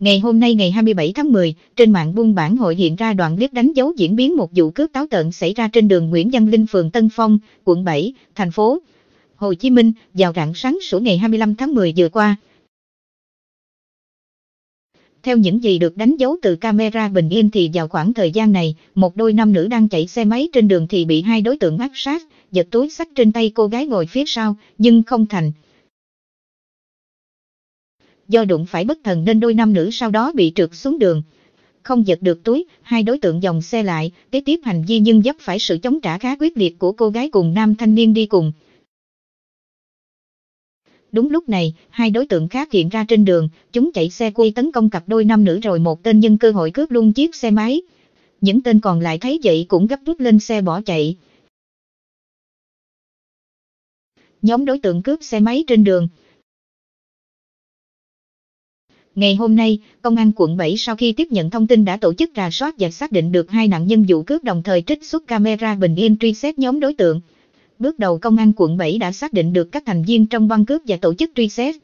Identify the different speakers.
Speaker 1: Ngày hôm nay ngày 27 tháng 10, trên mạng buôn bản hội hiện ra đoạn clip đánh dấu diễn biến một vụ cướp táo tợn xảy ra trên đường Nguyễn Văn Linh phường Tân Phong, quận 7, thành phố Hồ Chí Minh, vào rạng sáng sủa ngày 25 tháng 10 vừa qua. Theo những gì được đánh dấu từ camera bình yên thì vào khoảng thời gian này, một đôi nam nữ đang chạy xe máy trên đường thì bị hai đối tượng áp sát, giật túi sách trên tay cô gái ngồi phía sau, nhưng không thành. Do đụng phải bất thần nên đôi nam nữ sau đó bị trượt xuống đường. Không giật được túi, hai đối tượng dòng xe lại, kế tiếp hành vi nhưng dấp phải sự chống trả khá quyết liệt của cô gái cùng nam thanh niên đi cùng. Đúng lúc này, hai đối tượng khác hiện ra trên đường, chúng chạy xe quay tấn công cặp đôi nam nữ rồi một tên nhân cơ hội cướp luôn chiếc xe máy. Những tên còn lại thấy vậy cũng gấp rút lên xe bỏ chạy. Nhóm đối tượng cướp xe máy trên đường. Ngày hôm nay, Công an quận 7 sau khi tiếp nhận thông tin đã tổ chức rà soát và xác định được hai nạn nhân vụ cướp đồng thời trích xuất camera bình yên truy xét nhóm đối tượng. Bước đầu công an quận 7 đã xác định được các thành viên trong băng cướp và tổ chức truy xét.